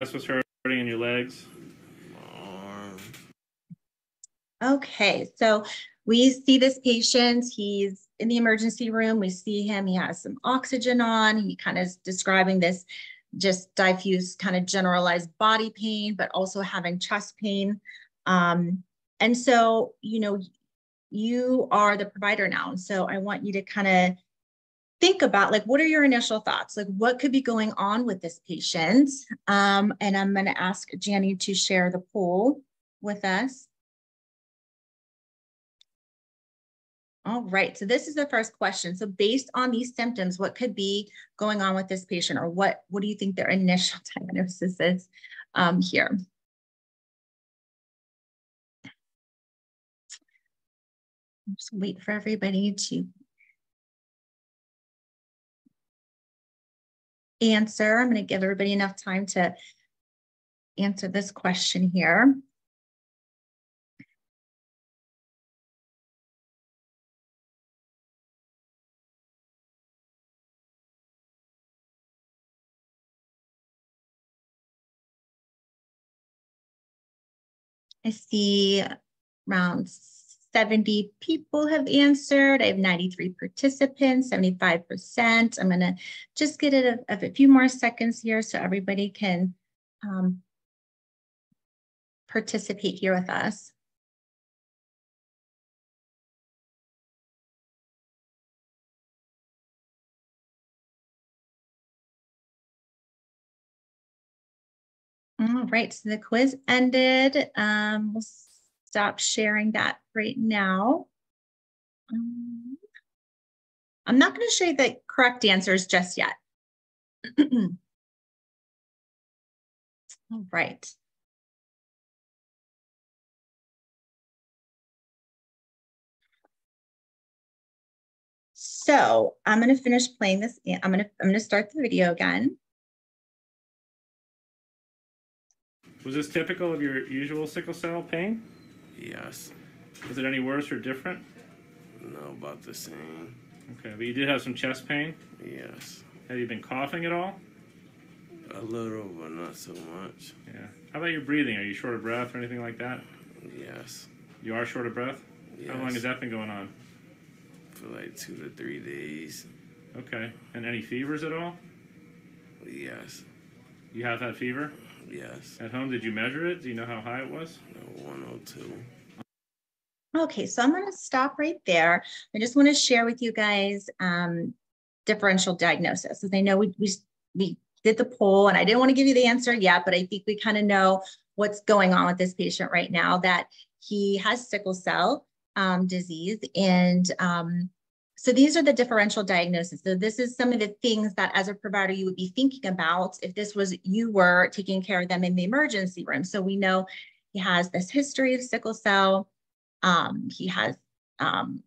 That's what's hurting in your legs. Okay, so we see this patient. He's in the emergency room. We see him. He has some oxygen on. He kind of is describing this just diffuse kind of generalized body pain, but also having chest pain. Um, and so, you know, you are the provider now. So I want you to kind of think about like, what are your initial thoughts? Like what could be going on with this patient? Um, and I'm gonna ask Janny to share the poll with us. All right, so this is the first question. So based on these symptoms, what could be going on with this patient or what, what do you think their initial diagnosis is um, here? Just wait for everybody to answer. I'm going to give everybody enough time to answer this question here. I see around 70 people have answered. I have 93 participants, 75%. I'm gonna just get it a, a few more seconds here so everybody can um, participate here with us. All right, so the quiz ended. Um, we'll stop sharing that right now. Um, I'm not going to show you the correct answers just yet. All right. So I'm going to finish playing this. I'm going to I'm going to start the video again. Was this typical of your usual sickle cell pain? Yes. Is it any worse or different? No, about the same. Okay, but you did have some chest pain? Yes. Have you been coughing at all? A little, but not so much. Yeah. How about your breathing? Are you short of breath or anything like that? Yes. You are short of breath? Yes. How long has that been going on? For like two to three days. Okay. And any fevers at all? Yes. You have had fever? Yes. At home, did you measure it? Do you know how high it was? 102. Okay, so I'm going to stop right there. I just want to share with you guys um, differential diagnosis. As I know we, we, we did the poll and I didn't want to give you the answer yet, but I think we kind of know what's going on with this patient right now, that he has sickle cell um, disease and um, so these are the differential diagnoses. So this is some of the things that as a provider you would be thinking about if this was you were taking care of them in the emergency room. So we know he has this history of sickle cell. Um, he has, um,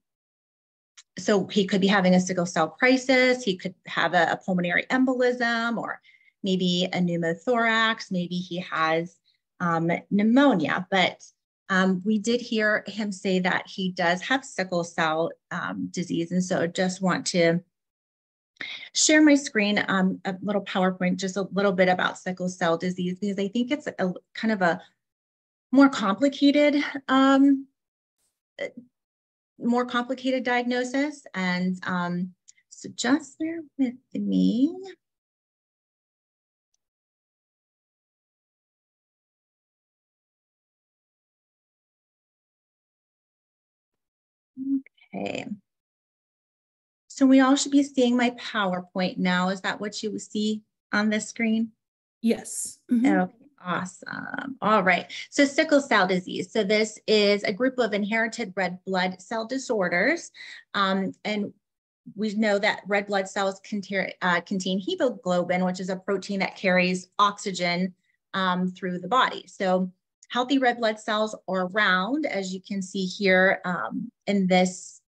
so he could be having a sickle cell crisis. He could have a, a pulmonary embolism or maybe a pneumothorax. Maybe he has um, pneumonia, but um, we did hear him say that he does have sickle cell um, disease. And so just want to share my screen, um, a little PowerPoint, just a little bit about sickle cell disease, because I think it's a kind of a more complicated, um, more complicated diagnosis. And um, so just bear with me. Okay. So we all should be seeing my PowerPoint now. Is that what you see on this screen? Yes. Mm -hmm. Okay, awesome. All right. So sickle cell disease. So this is a group of inherited red blood cell disorders. Um, and we know that red blood cells contain, uh, contain hemoglobin, which is a protein that carries oxygen um, through the body. So Healthy red blood cells are round, as you can see here um, in this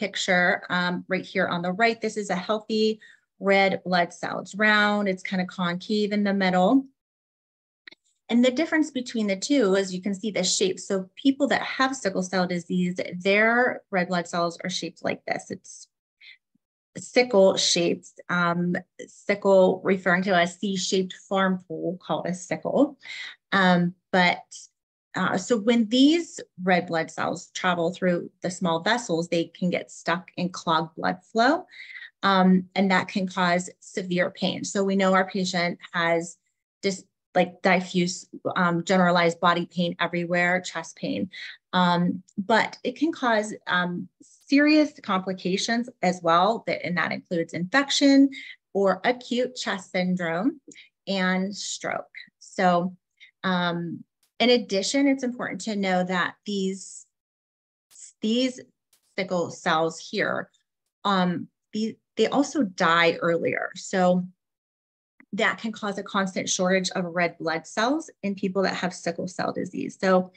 picture um, right here on the right. This is a healthy red blood cell. It's round, it's kind of concave in the middle. And the difference between the two is you can see the shape. So people that have sickle cell disease, their red blood cells are shaped like this. It's sickle shaped, um, sickle referring to a C-shaped farm pool called a sickle. Um, but uh, so when these red blood cells travel through the small vessels, they can get stuck in clogged blood flow. Um, and that can cause severe pain. So we know our patient has just like diffuse um, generalized body pain everywhere, chest pain. Um, but it can cause um, serious complications as well, that, and that includes infection or acute chest syndrome and stroke. So um, in addition, it's important to know that these, these sickle cells here, um, these, they also die earlier. So that can cause a constant shortage of red blood cells in people that have sickle cell disease. So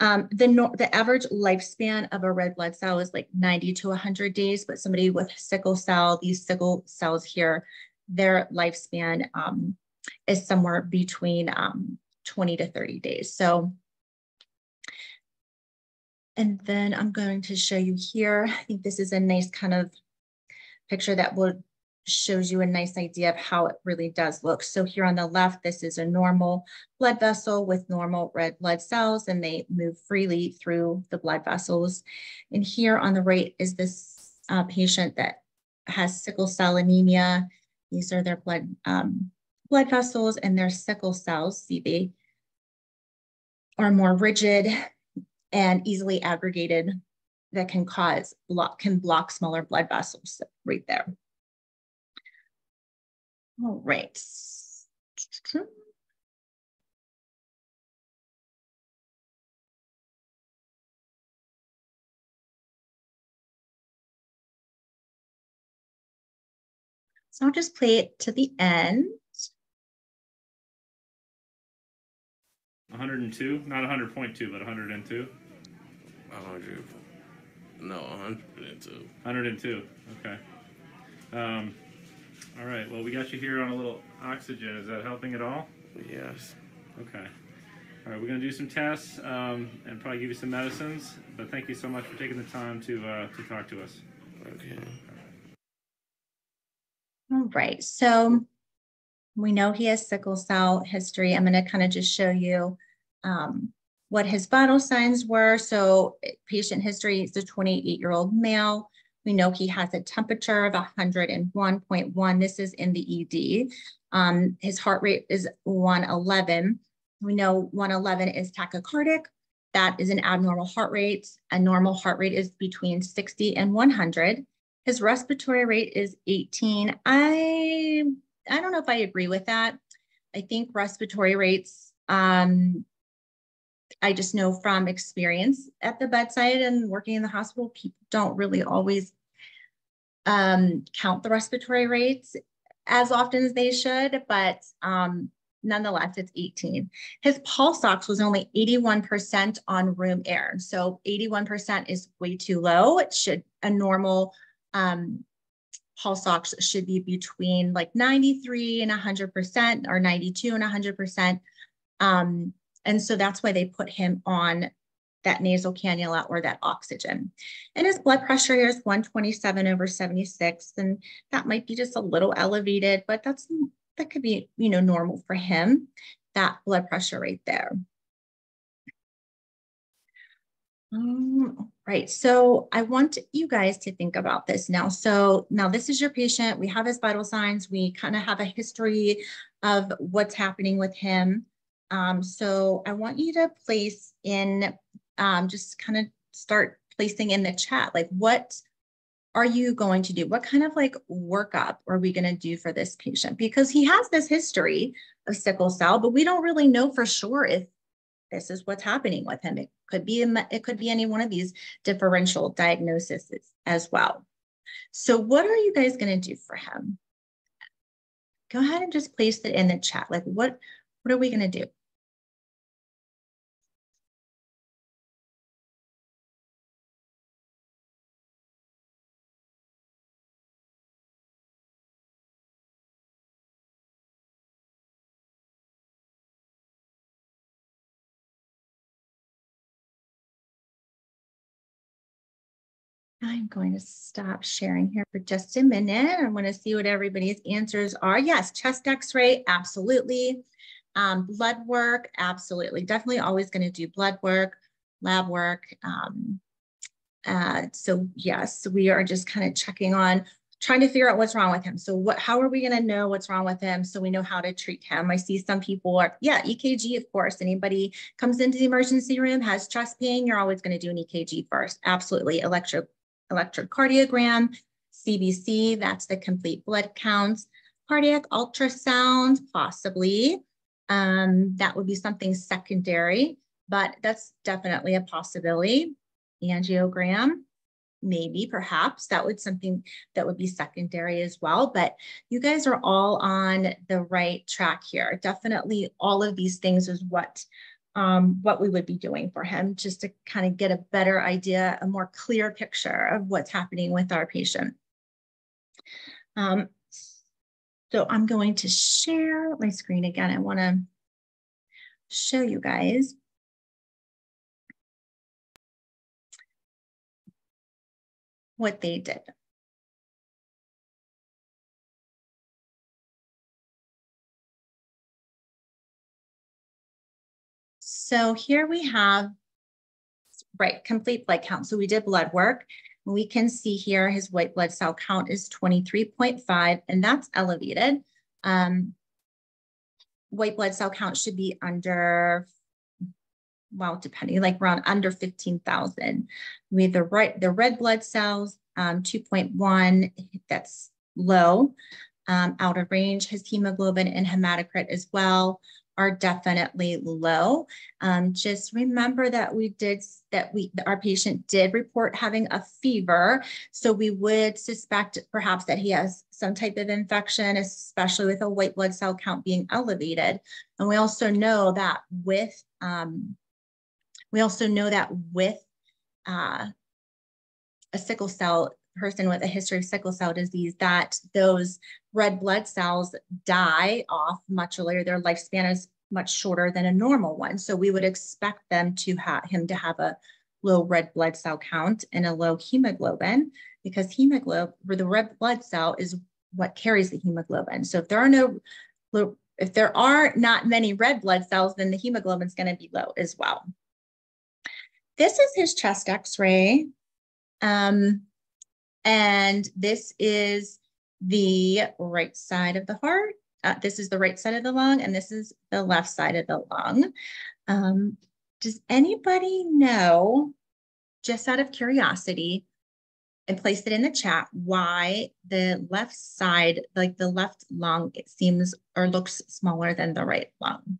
um, the, the average lifespan of a red blood cell is like 90 to 100 days, but somebody with sickle cell, these sickle cells here, their lifespan um, is somewhere between um, 20 to 30 days. So, and then I'm going to show you here. I think this is a nice kind of picture that will shows you a nice idea of how it really does look. So here on the left, this is a normal blood vessel with normal red blood cells and they move freely through the blood vessels. And here on the right is this uh, patient that has sickle cell anemia. These are their blood, um, blood vessels and their sickle cells. See, they are more rigid and easily aggregated that can cause block, can block smaller blood vessels right there. All right. So I'll just play it to the end. 102, not 100.2, but 102. 100. No, 102. 102. Okay. Um, all right. Well, we got you here on a little oxygen. Is that helping at all? Yes. Okay. All right. We're gonna do some tests um, and probably give you some medicines. But thank you so much for taking the time to uh, to talk to us. Okay. All right. So we know he has sickle cell history. I'm going to kind of just show you um, what his vital signs were. So patient history is a 28 year old male. We know he has a temperature of 101.1. This is in the ED. Um, his heart rate is 111. We know 111 is tachycardic. That is an abnormal heart rate. A normal heart rate is between 60 and 100. His respiratory rate is 18. I I don't know if I agree with that. I think respiratory rates um, I just know from experience at the bedside and working in the hospital, people don't really always um, count the respiratory rates as often as they should, but um, nonetheless, it's 18. His pulse ox was only 81% on room air. So 81% is way too low. It should, a normal um, pulse ox should be between like 93 and 100% or 92 and 100%. Um, and so that's why they put him on that nasal cannula or that oxygen. And his blood pressure here is 127 over 76. And that might be just a little elevated, but that's that could be, you know, normal for him, that blood pressure right there. Um, right, so I want you guys to think about this now. So now this is your patient. We have his vital signs. We kind of have a history of what's happening with him. Um, so I want you to place in, um, just kind of start placing in the chat, like what are you going to do? What kind of like workup are we going to do for this patient? Because he has this history of sickle cell, but we don't really know for sure if this is what's happening with him. It could be, it could be any one of these differential diagnoses as well. So what are you guys going to do for him? Go ahead and just place it in the chat. Like what, what are we going to do? I'm going to stop sharing here for just a minute. I want to see what everybody's answers are. Yes, chest x-ray, absolutely. Um, blood work, absolutely. Definitely always going to do blood work, lab work. Um, uh, so yes, we are just kind of checking on trying to figure out what's wrong with him. So what, how are we going to know what's wrong with him so we know how to treat him? I see some people are, yeah, EKG, of course. Anybody comes into the emergency room, has chest pain, you're always going to do an EKG first. Absolutely. Electro, electrocardiogram, CBC, that's the complete blood counts. Cardiac ultrasound, possibly. Um, that would be something secondary, but that's definitely a possibility. Angiogram, maybe perhaps that would something that would be secondary as well but you guys are all on the right track here definitely all of these things is what um, what we would be doing for him just to kind of get a better idea a more clear picture of what's happening with our patient. Um, so i'm going to share my screen again. I want to show you guys. What they did. So here we have, right, complete blood count. So we did blood work. We can see here his white blood cell count is 23.5, and that's elevated. Um, white blood cell count should be under well, depending, like around under 15,000. We have the right, the red blood cells, um, 2.1, that's low, um, out of range. His hemoglobin and hematocrit as well are definitely low. Um, just remember that we did, that we, our patient did report having a fever. So we would suspect perhaps that he has some type of infection, especially with a white blood cell count being elevated. And we also know that with um, we also know that with uh, a sickle cell person with a history of sickle cell disease, that those red blood cells die off much earlier. Their lifespan is much shorter than a normal one. So we would expect them to have him to have a low red blood cell count and a low hemoglobin because hemoglobin, the red blood cell is what carries the hemoglobin. So if there are no, if there are not many red blood cells, then the hemoglobin is going to be low as well. This is his chest x-ray. Um, and this is the right side of the heart. Uh, this is the right side of the lung, and this is the left side of the lung. Um, does anybody know, just out of curiosity, and place it in the chat, why the left side, like the left lung, it seems or looks smaller than the right lung?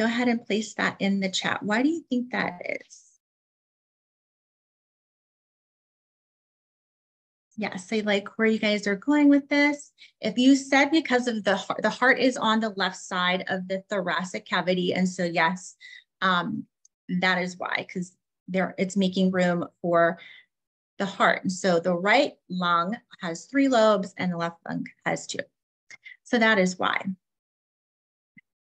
Go ahead and place that in the chat. Why do you think that is? Yeah, say like where you guys are going with this. If you said because of the heart, the heart is on the left side of the thoracic cavity. And so yes, um, that is why, because there it's making room for the heart. And so the right lung has three lobes and the left lung has two. So that is why.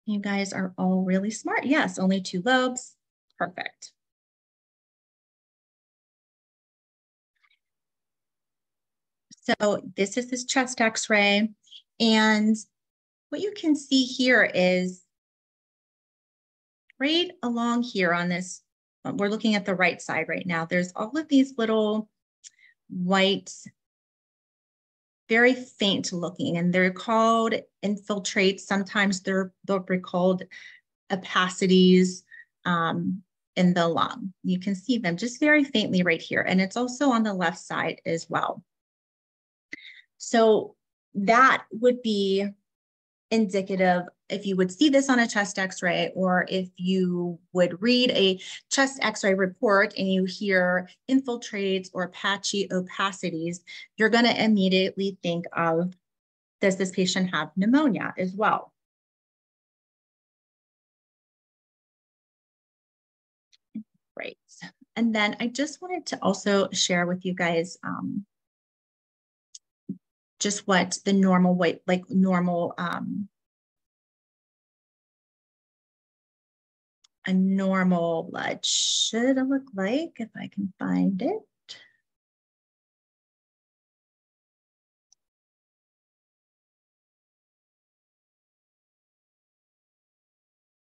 You guys are all really smart. Yes, only two lobes. Perfect. So this is his chest x-ray. And what you can see here is right along here on this, we're looking at the right side right now. There's all of these little white very faint looking and they're called infiltrates. Sometimes they're, they'll be called opacities um, in the lung. You can see them just very faintly right here. And it's also on the left side as well. So that would be indicative if you would see this on a chest x-ray or if you would read a chest x-ray report and you hear infiltrates or patchy opacities, you're going to immediately think of, does this patient have pneumonia as well? Great. And then I just wanted to also share with you guys um, just what the normal weight, like normal um, a normal blood should look like if I can find it.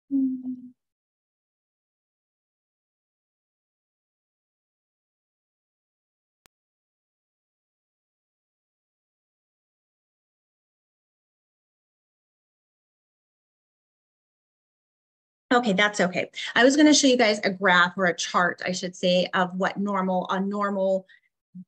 Hmm. Okay, that's okay. I was going to show you guys a graph or a chart, I should say, of what normal, a normal,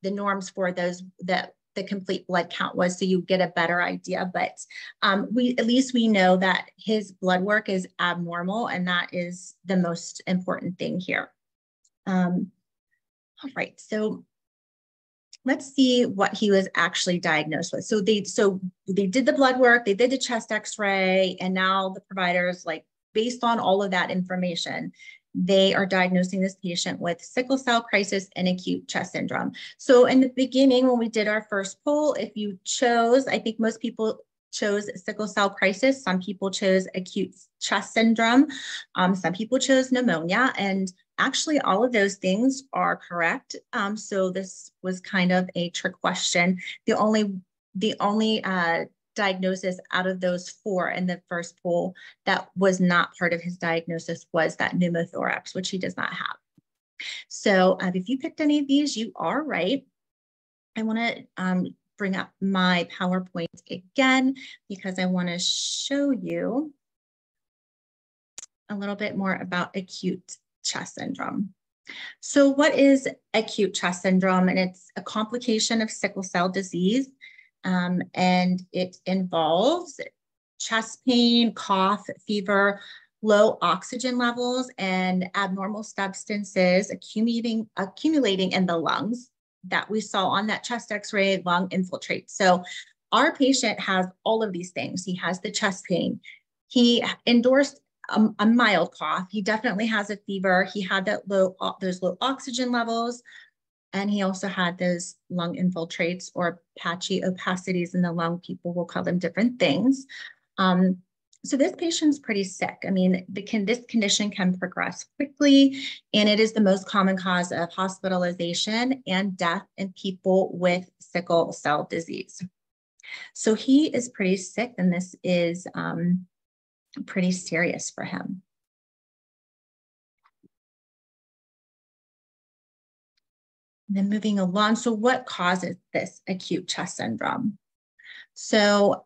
the norms for those that the complete blood count was so you get a better idea. But um, we at least we know that his blood work is abnormal and that is the most important thing here. Um, all right, so let's see what he was actually diagnosed with. So they so they did the blood work, they did the chest x-ray, and now the providers like based on all of that information, they are diagnosing this patient with sickle cell crisis and acute chest syndrome. So in the beginning, when we did our first poll, if you chose, I think most people chose sickle cell crisis. Some people chose acute chest syndrome. Um, some people chose pneumonia. And actually all of those things are correct. Um, so this was kind of a trick question. The only the only uh, diagnosis out of those four in the first pool that was not part of his diagnosis was that pneumothorax, which he does not have. So uh, if you picked any of these, you are right. I want to um, bring up my PowerPoint again because I want to show you a little bit more about acute chest syndrome. So what is acute chest syndrome? And it's a complication of sickle cell disease. Um, and it involves chest pain, cough, fever, low oxygen levels, and abnormal substances accumulating, accumulating in the lungs that we saw on that chest x-ray lung infiltrate. So our patient has all of these things. He has the chest pain. He endorsed a, a mild cough. He definitely has a fever. He had that low, those low oxygen levels, and he also had those lung infiltrates or patchy opacities in the lung. People will call them different things. Um, so this patient's pretty sick. I mean, can, this condition can progress quickly, and it is the most common cause of hospitalization and death in people with sickle cell disease. So he is pretty sick, and this is um, pretty serious for him. Then moving along, so what causes this acute chest syndrome? So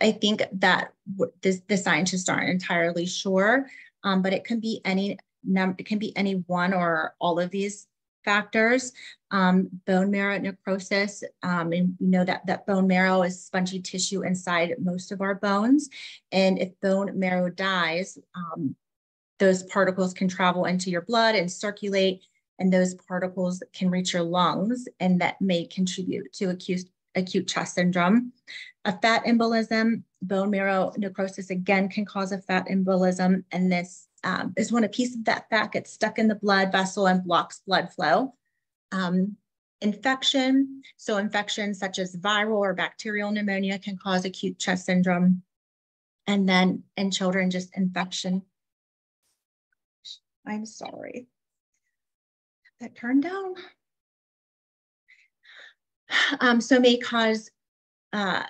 I think that this, the scientists aren't entirely sure, um, but it can be any number, it can be any one or all of these factors. Um, bone marrow necrosis, um, and we know that, that bone marrow is spongy tissue inside most of our bones. And if bone marrow dies, um, those particles can travel into your blood and circulate and those particles can reach your lungs and that may contribute to acute, acute chest syndrome. A fat embolism, bone marrow necrosis again can cause a fat embolism and this um, is when a piece of that fat gets stuck in the blood vessel and blocks blood flow. Um, infection, so infections such as viral or bacterial pneumonia can cause acute chest syndrome. And then in children, just infection. I'm sorry that turned down. Um, so may cause, uh,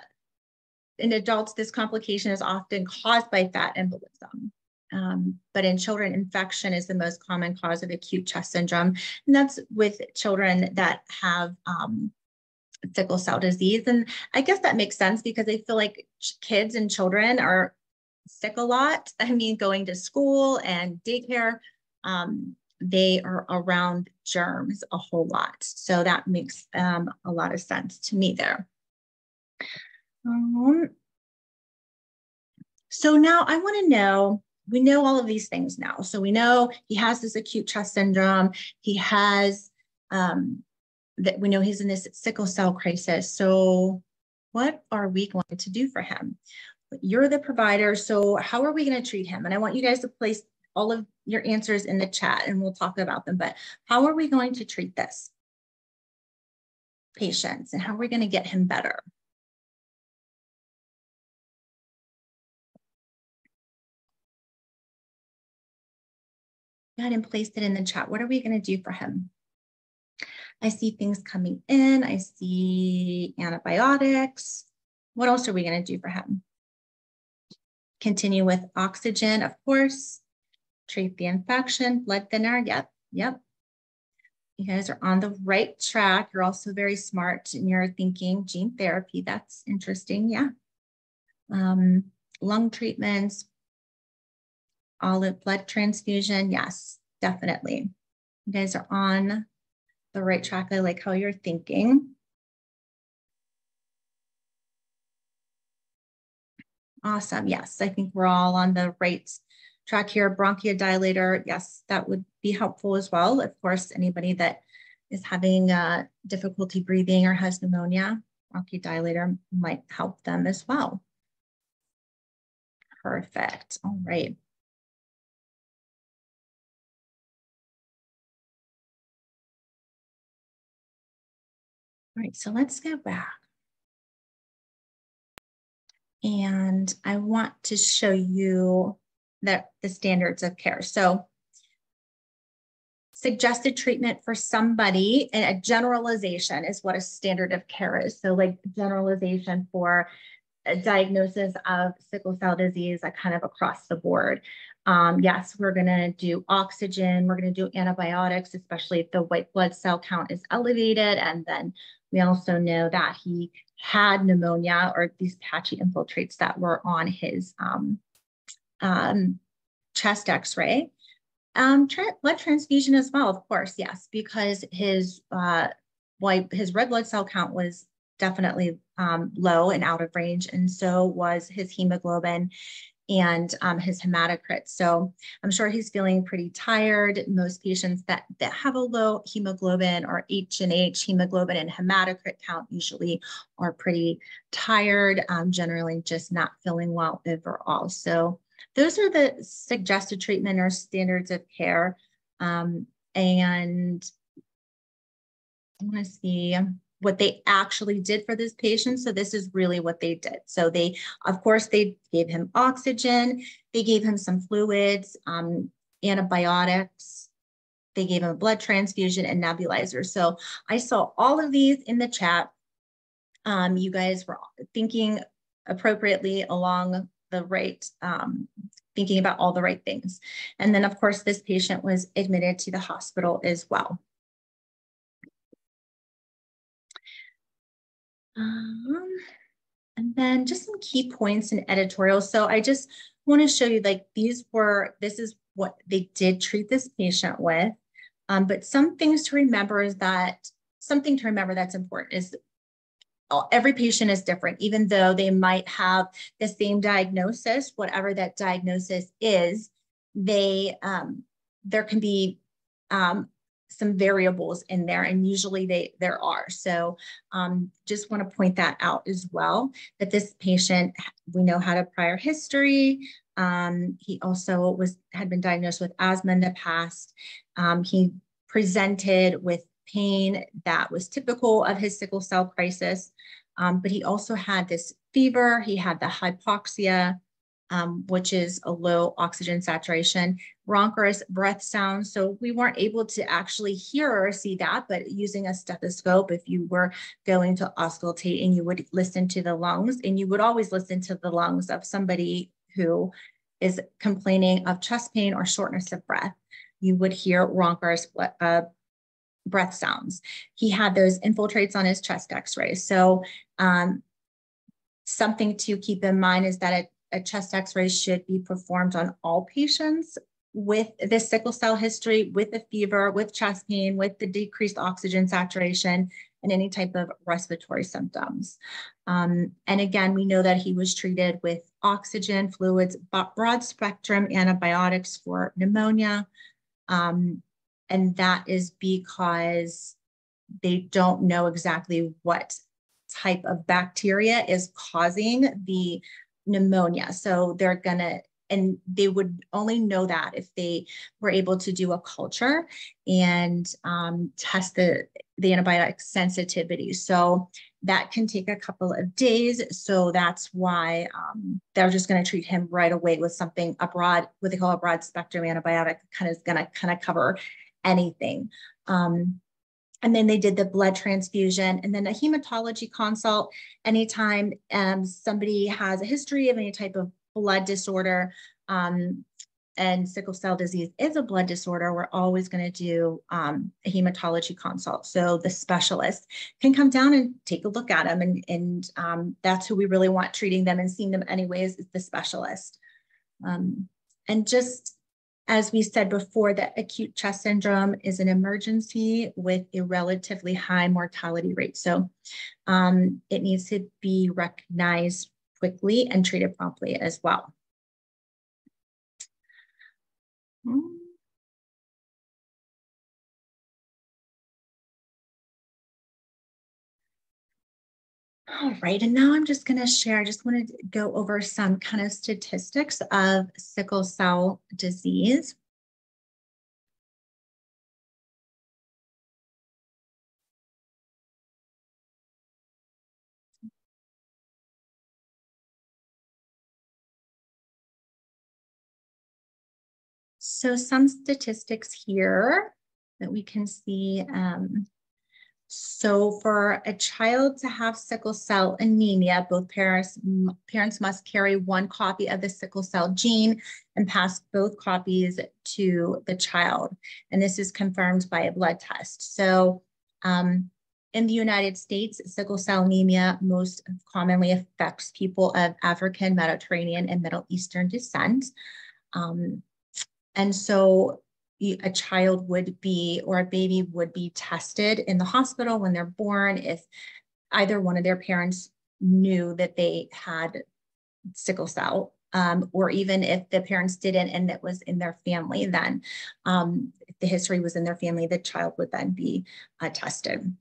in adults, this complication is often caused by fat embolism. Um, but in children, infection is the most common cause of acute chest syndrome. And that's with children that have um, sickle cell disease. And I guess that makes sense because I feel like kids and children are sick a lot. I mean, going to school and daycare, um, they are around germs a whole lot. So that makes um, a lot of sense to me there. Um, so now I want to know, we know all of these things now. So we know he has this acute chest syndrome. He has, um, that we know he's in this sickle cell crisis. So what are we going to do for him? You're the provider. So how are we going to treat him? And I want you guys to place all of your answers in the chat and we'll talk about them. But how are we going to treat this patient and how are we going to get him better? Go ahead and place it in the chat. What are we going to do for him? I see things coming in. I see antibiotics. What else are we going to do for him? Continue with oxygen, of course. Treat the infection, blood thinner. Yep, yep. You guys are on the right track. You're also very smart and you're thinking gene therapy. That's interesting. Yeah. Um, lung treatments, olive blood transfusion. Yes, definitely. You guys are on the right track. I like how you're thinking. Awesome. Yes, I think we're all on the right track here. Bronchodilator. Yes, that would be helpful as well. Of course, anybody that is having uh, difficulty breathing or has pneumonia, bronchodilator might help them as well. Perfect. All right. All right, so let's go back. And I want to show you that the standards of care. So suggested treatment for somebody and a generalization is what a standard of care is. So like generalization for a diagnosis of sickle cell disease, like kind of across the board. Um, yes, we're going to do oxygen, we're going to do antibiotics, especially if the white blood cell count is elevated. And then we also know that he had pneumonia or these patchy infiltrates that were on his um, um, chest x-ray. Um, tra blood transfusion as well, of course, yes, because his uh, white, his red blood cell count was definitely um, low and out of range, and so was his hemoglobin and um, his hematocrit. So I'm sure he's feeling pretty tired. Most patients that, that have a low hemoglobin or H and H hemoglobin and hematocrit count usually are pretty tired, um, generally just not feeling well overall. So those are the suggested treatment or standards of care. Um, and I want to see what they actually did for this patient. So this is really what they did. So they, of course, they gave him oxygen, they gave him some fluids, um, antibiotics, they gave him a blood transfusion and nebulizer. So I saw all of these in the chat. Um, you guys were thinking appropriately along the right, um, thinking about all the right things. And then of course, this patient was admitted to the hospital as well. Um, and then just some key points in editorial. So I just want to show you like these were, this is what they did treat this patient with. Um, but some things to remember is that something to remember that's important is every patient is different, even though they might have the same diagnosis, whatever that diagnosis is, they um, there can be um, some variables in there and usually they there are. So um, just want to point that out as well that this patient we know had a prior history. Um, he also was had been diagnosed with asthma in the past. Um, he presented with pain that was typical of his sickle cell crisis um, but he also had this fever he had the hypoxia um, which is a low oxygen saturation, rhonchorous breath sounds. So we weren't able to actually hear or see that, but using a stethoscope, if you were going to auscultate and you would listen to the lungs, and you would always listen to the lungs of somebody who is complaining of chest pain or shortness of breath, you would hear rhonchorous uh, breath sounds. He had those infiltrates on his chest x-ray. So um, something to keep in mind is that it a chest x-ray should be performed on all patients with this sickle cell history, with the fever, with chest pain, with the decreased oxygen saturation, and any type of respiratory symptoms. Um, and again, we know that he was treated with oxygen, fluids, broad spectrum antibiotics for pneumonia. Um, and that is because they don't know exactly what type of bacteria is causing the pneumonia. So they're going to, and they would only know that if they were able to do a culture and um, test the, the antibiotic sensitivity. So that can take a couple of days. So that's why um, they're just going to treat him right away with something a broad, what they call a broad spectrum antibiotic, kind of is going to kind of cover anything. Um, and then they did the blood transfusion and then a hematology consult anytime um, somebody has a history of any type of blood disorder um, and sickle cell disease is a blood disorder, we're always going to do um, a hematology consult. So the specialist can come down and take a look at them, and, and um, that's who we really want treating them and seeing them anyways is the specialist. Um, and just as we said before, that acute chest syndrome is an emergency with a relatively high mortality rate. So um, it needs to be recognized quickly and treated promptly as well. Hmm. All right, and now I'm just going to share, I just want to go over some kind of statistics of sickle cell disease. So some statistics here that we can see. Um, so for a child to have sickle cell anemia, both parents, parents must carry one copy of the sickle cell gene and pass both copies to the child. And this is confirmed by a blood test. So um, in the United States, sickle cell anemia most commonly affects people of African, Mediterranean, and Middle Eastern descent. Um, and so a child would be, or a baby would be tested in the hospital when they're born if either one of their parents knew that they had sickle cell, um, or even if the parents didn't and it was in their family, then um, if the history was in their family, the child would then be uh, tested.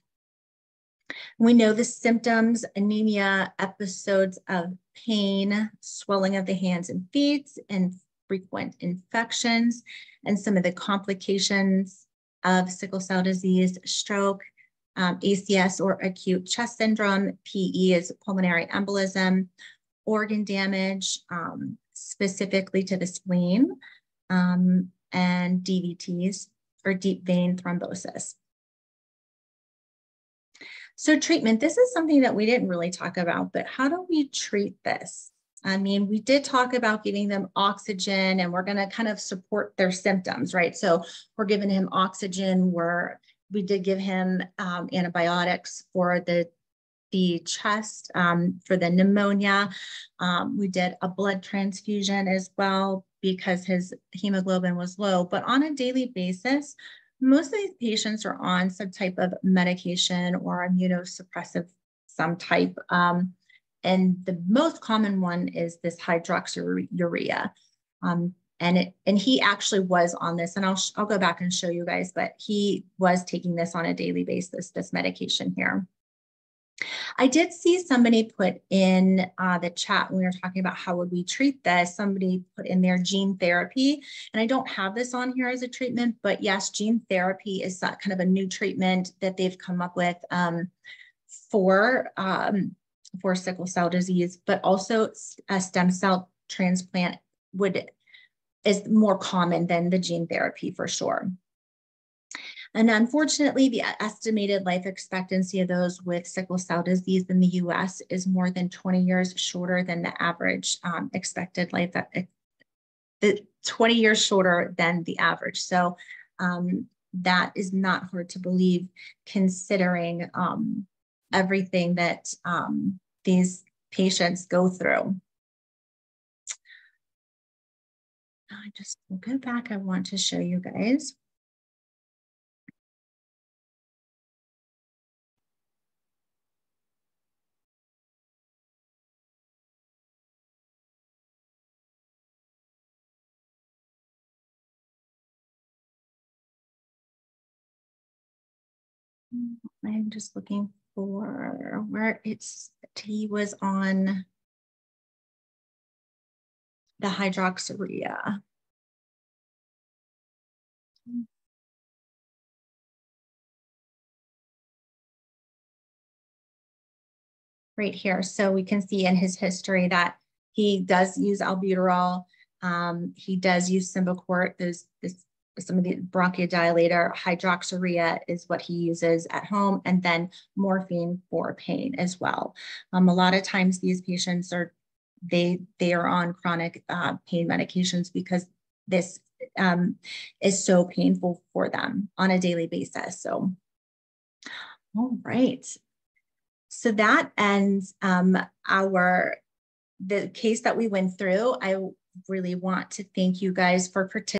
We know the symptoms, anemia, episodes of pain, swelling of the hands and feet, and frequent infections and some of the complications of sickle cell disease, stroke, um, ACS or acute chest syndrome, PE is pulmonary embolism, organ damage, um, specifically to the spleen, um, and DVTs or deep vein thrombosis. So treatment, this is something that we didn't really talk about, but how do we treat this? I mean, we did talk about giving them oxygen and we're going to kind of support their symptoms, right? So we're giving him oxygen. We're, we did give him um, antibiotics for the the chest um, for the pneumonia. Um, we did a blood transfusion as well because his hemoglobin was low. But on a daily basis, most of these patients are on some type of medication or immunosuppressive some type. Um, and the most common one is this hydroxyurea. Um, and it, and he actually was on this, and I'll, I'll go back and show you guys, but he was taking this on a daily basis, this medication here. I did see somebody put in uh, the chat when we were talking about how would we treat this. Somebody put in their gene therapy, and I don't have this on here as a treatment, but yes, gene therapy is that kind of a new treatment that they've come up with um, for um, for sickle cell disease, but also a stem cell transplant would is more common than the gene therapy for sure. And unfortunately, the estimated life expectancy of those with sickle cell disease in the US is more than 20 years shorter than the average um, expected life, the 20 years shorter than the average. So um, that is not hard to believe considering um, everything that um, these patients go through. I just will go back. I want to show you guys. I'm just looking for where it's he was on the hydroxyurea. right here. So we can see in his history that he does use albuterol. Um, he does use Symbicort. There's this some of the bronchodilator, hydroxyurea is what he uses at home, and then morphine for pain as well. Um, a lot of times these patients are they they are on chronic uh, pain medications because this um, is so painful for them on a daily basis. So, all right. So that ends um, our the case that we went through. I really want to thank you guys for participating.